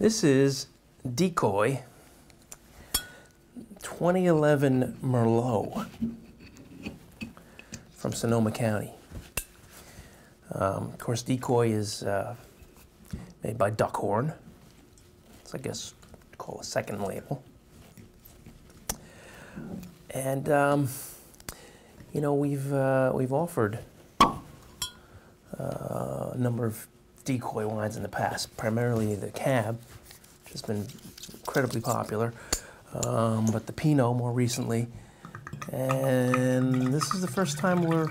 This is Decoy 2011 Merlot from Sonoma County. Um, of course, Decoy is uh, made by Duckhorn. It's, I guess, call a second label. And um, you know, we've uh, we've offered uh, a number of decoy wines in the past, primarily the Cab, which has been incredibly popular, um, but the Pinot more recently. And this is the first time we're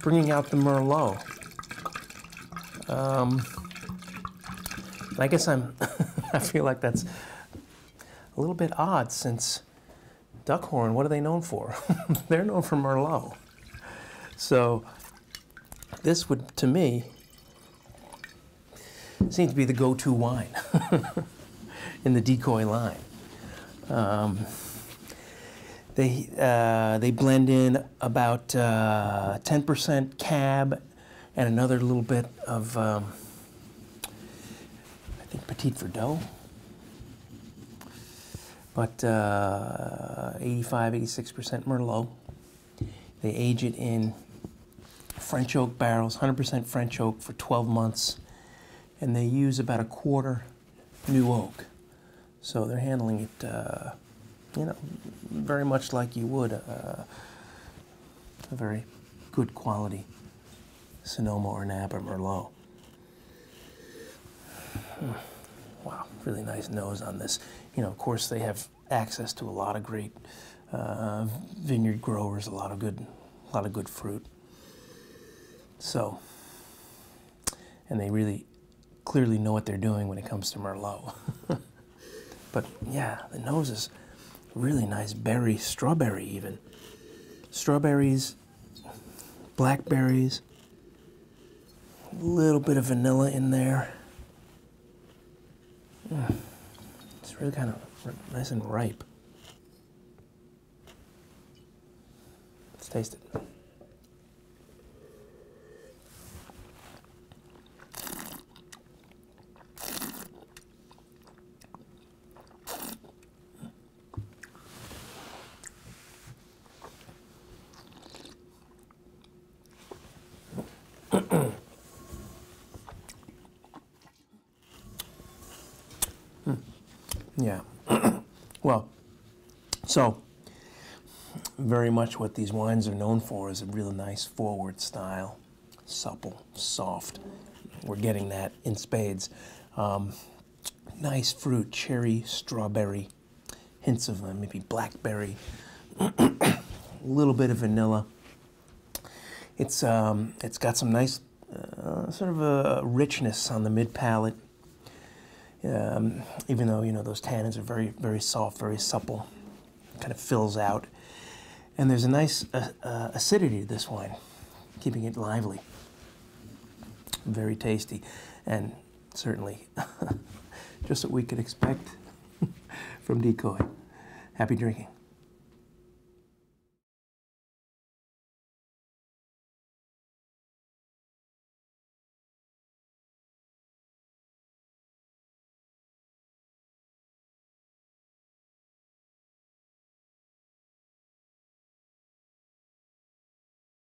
bringing out the Merlot. Um, I guess I'm, I feel like that's a little bit odd since Duckhorn, what are they known for? They're known for Merlot. So this would, to me, seem to be the go-to wine in the decoy line. Um, they, uh, they blend in about 10% uh, cab and another little bit of, um, I think, Petit Verdot. But uh, 85, 86% Merlot. They age it in French oak barrels, 100% French oak for 12 months. And they use about a quarter new oak. So they're handling it uh, you know, very much like you would uh, a very good quality Sonoma or Napa Merlot. Hmm. Wow, really nice nose on this. You know, of course, they have access to a lot of great uh, vineyard growers, a lot of good, a lot of good fruit. So, and they really clearly know what they're doing when it comes to Merlot. but yeah, the nose is really nice berry, strawberry even. Strawberries, blackberries, a little bit of vanilla in there. Mm. It's really kind of nice and ripe. Let's taste it. Yeah. well, so very much what these wines are known for is a really nice forward style, supple, soft. We're getting that in spades. Um, nice fruit, cherry, strawberry, hints of uh, maybe blackberry, a little bit of vanilla. It's um, it's got some nice uh, sort of a richness on the mid palate um, even though you know those tannins are very very soft, very supple, kind of fills out. And there's a nice uh, uh, acidity to this wine, keeping it lively. Very tasty, and certainly just what we could expect from Decoy. Happy drinking.